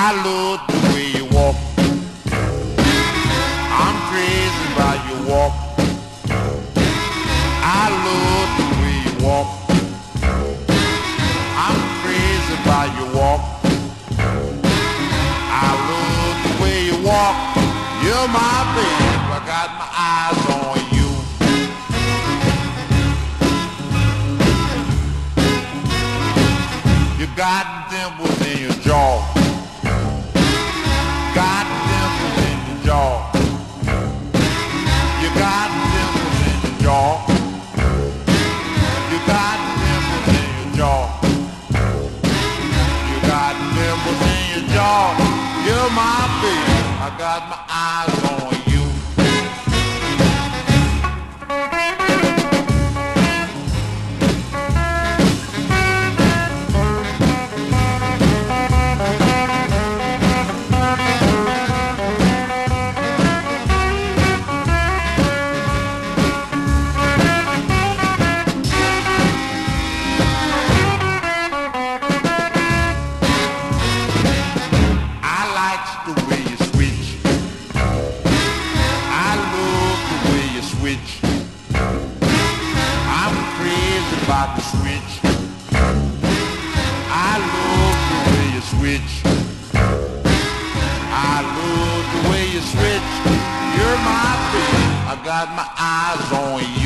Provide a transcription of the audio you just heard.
I love the way you walk. I'm crazy about your walk. I love the way you walk. I'm crazy about your walk. I love the way you walk. You're my babe, I got my eyes on you. You got dimples in your jaw. Your. You're my baby. I got my eyes on you. The way you switch. I love the way you switch. I'm crazy about the switch. I love the way you switch. I love the way you switch. You're my baby. I got my eyes on you.